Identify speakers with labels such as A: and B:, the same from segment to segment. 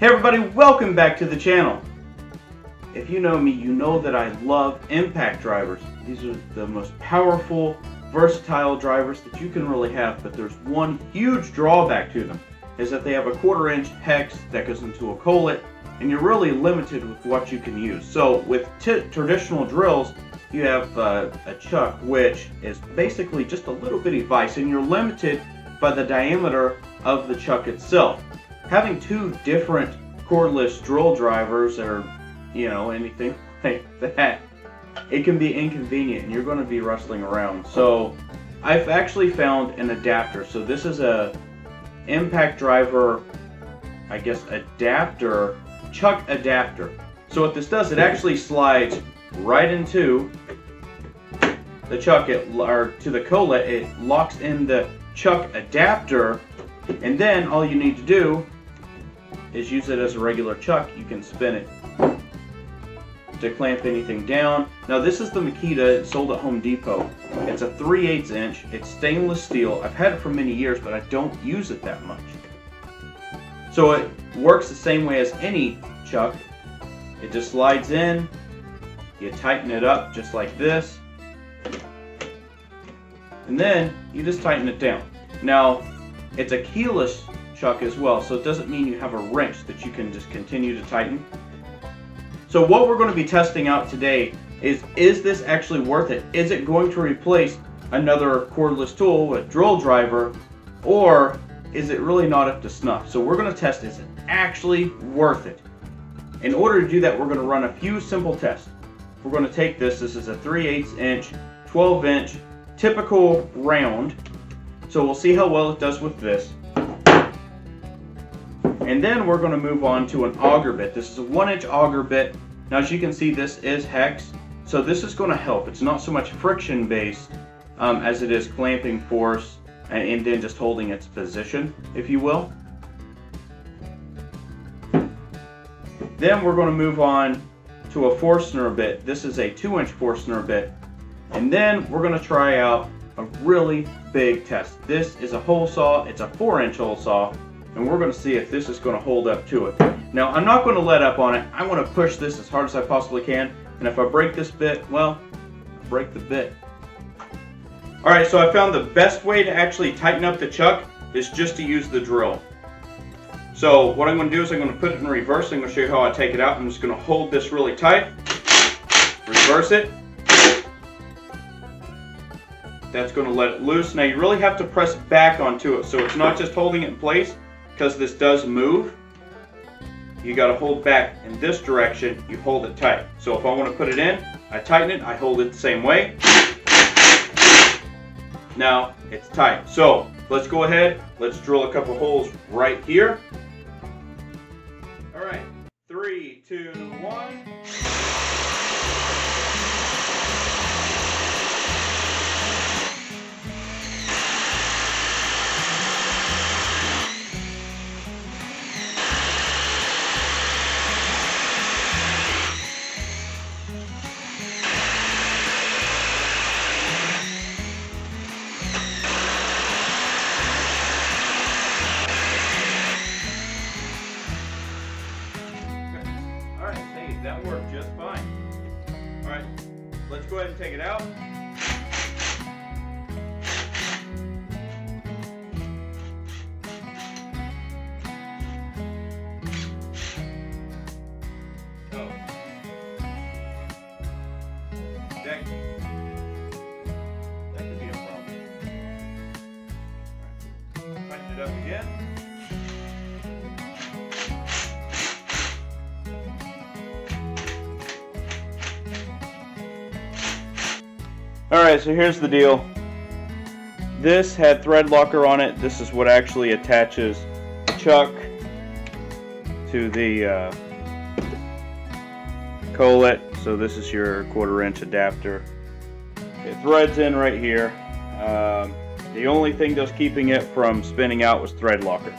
A: Hey everybody, welcome back to the channel. If you know me, you know that I love impact drivers. These are the most powerful, versatile drivers that you can really have, but there's one huge drawback to them, is that they have a quarter inch hex that goes into a collet, and you're really limited with what you can use. So with traditional drills, you have uh, a chuck which is basically just a little bitty vise, and you're limited by the diameter of the chuck itself having two different cordless drill drivers or, you know, anything like that, it can be inconvenient and you're going to be wrestling around. So I've actually found an adapter. So this is a impact driver, I guess, adapter, chuck adapter. So what this does, it hmm. actually slides right into the chuck, it, or to the collet, it locks in the chuck adapter, and then all you need to do is use it as a regular chuck. You can spin it to clamp anything down. Now this is the Makita, it's sold at Home Depot. It's a 3 8 inch, it's stainless steel. I've had it for many years, but I don't use it that much. So it works the same way as any chuck. It just slides in, you tighten it up just like this, and then you just tighten it down. Now, it's a keyless chuck as well. So it doesn't mean you have a wrench that you can just continue to tighten. So what we're going to be testing out today is, is this actually worth it? Is it going to replace another cordless tool, a drill driver, or is it really not up to snuff? So we're going to test, is it actually worth it? In order to do that, we're going to run a few simple tests. We're going to take this, this is a 3 8 inch, 12 inch, typical round. So we'll see how well it does with this. And then we're going to move on to an auger bit. This is a one inch auger bit. Now as you can see this is hex. So this is going to help. It's not so much friction based um, as it is clamping force and, and then just holding its position, if you will. Then we're going to move on to a Forstner bit. This is a 2 inch Forstner bit. And then we're going to try out a really big test. This is a hole saw. It's a 4 inch hole saw and we're going to see if this is going to hold up to it. Now, I'm not going to let up on it. I want to push this as hard as I possibly can, and if I break this bit, well, I break the bit. Alright, so I found the best way to actually tighten up the chuck is just to use the drill. So what I'm going to do is I'm going to put it in reverse. I'm going to show you how I take it out. I'm just going to hold this really tight, reverse it. That's going to let it loose. Now you really have to press back onto it so it's not just holding it in place, because this does move, you got to hold back in this direction, you hold it tight. So if I want to put it in, I tighten it, I hold it the same way. Now it's tight. So let's go ahead, let's drill a couple holes right here. All right, three, two, one. Alright, so here's the deal. This had thread locker on it. This is what actually attaches the chuck to the uh, collet. So this is your quarter inch adapter. It threads in right here. Um, the only thing that's keeping it from spinning out was thread locker.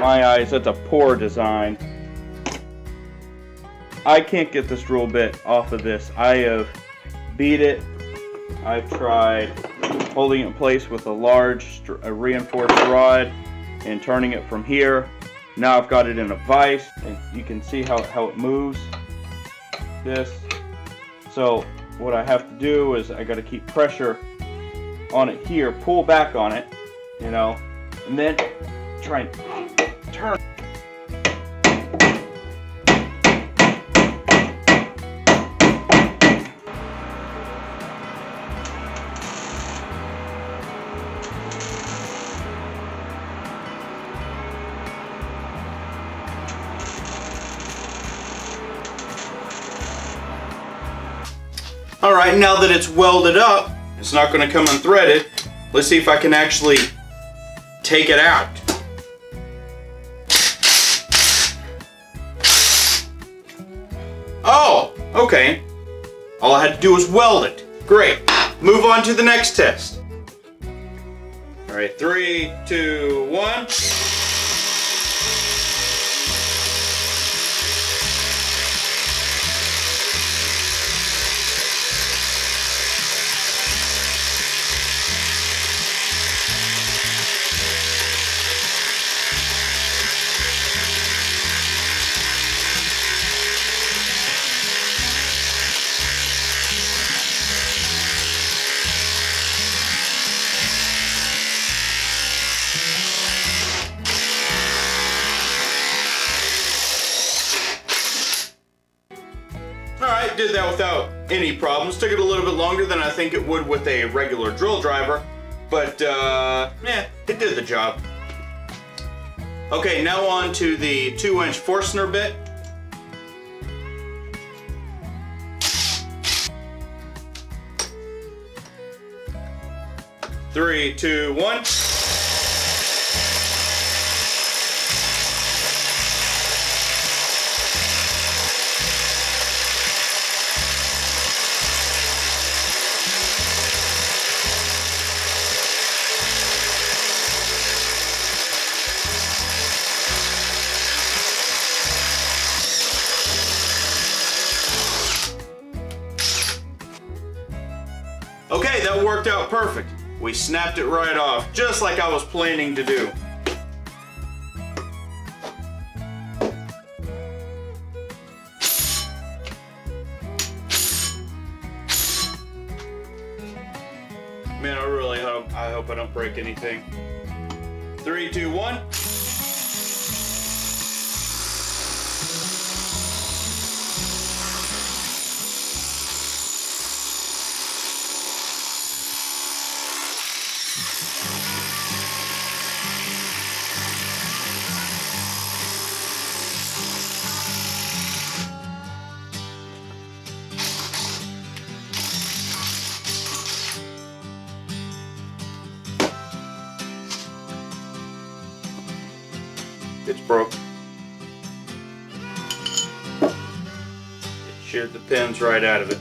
A: My eyes, that's a poor design. I can't get this drill bit off of this. I have beat it. I've tried holding it in place with a large a reinforced rod and turning it from here Now I've got it in a vise and you can see how, how it moves. This. So what I have to do is I got to keep pressure on it here, pull back on it, you know, and then try and turn. Alright, now that it's welded up, it's not going to come unthreaded. Let's see if I can actually take it out. Oh, okay. All I had to do was weld it. Great. Move on to the next test. Alright, three, two, one. Did that without any problems. Took it a little bit longer than I think it would with a regular drill driver, but uh, yeah, it did the job. Okay, now on to the 2 inch Forstner bit. Three, two, one. Perfect. We snapped it right off, just like I was planning to do. Man, I really hope I hope I don't break anything. Three, two, one. It's broke. It sheared the pins right out of it.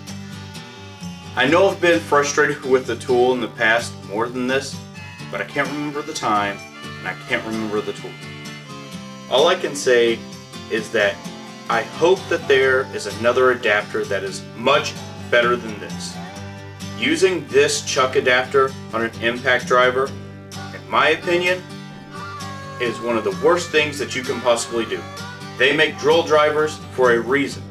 A: I know I've been frustrated with the tool in the past more than this, but I can't remember the time, and I can't remember the tool. All I can say is that I hope that there is another adapter that is much better than this. Using this chuck adapter on an impact driver, in my opinion, is one of the worst things that you can possibly do. They make drill drivers for a reason.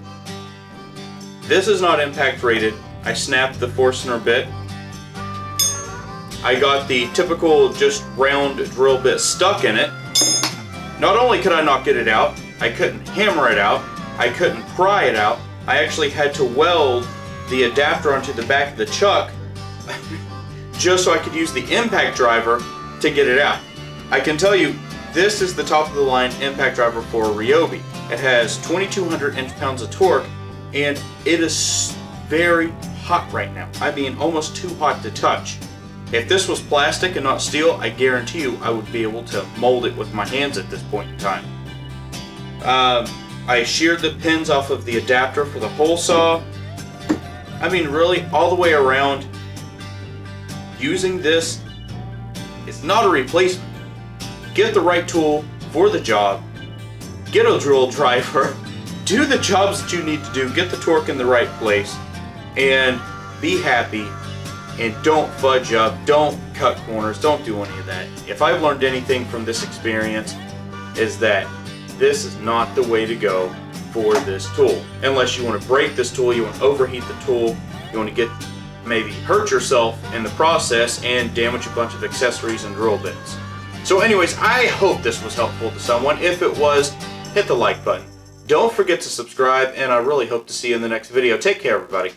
A: This is not impact rated. I snapped the Forstner bit. I got the typical just round drill bit stuck in it. Not only could I not get it out, I couldn't hammer it out, I couldn't pry it out, I actually had to weld the adapter onto the back of the chuck just so I could use the impact driver to get it out. I can tell you, this is the top of the line impact driver for Ryobi. It has 2200 inch-pounds of torque and it is very hot right now. I mean almost too hot to touch. If this was plastic and not steel, I guarantee you I would be able to mold it with my hands at this point in time. Um, I sheared the pins off of the adapter for the hole saw. I mean really all the way around using this is not a replacement get the right tool for the job, get a drill driver, do the jobs that you need to do, get the torque in the right place, and be happy and don't fudge up, don't cut corners, don't do any of that. If I've learned anything from this experience is that this is not the way to go for this tool. Unless you want to break this tool, you want to overheat the tool, you want to get maybe hurt yourself in the process and damage a bunch of accessories and drill bits. So anyways, I hope this was helpful to someone. If it was, hit the like button. Don't forget to subscribe, and I really hope to see you in the next video. Take care, everybody.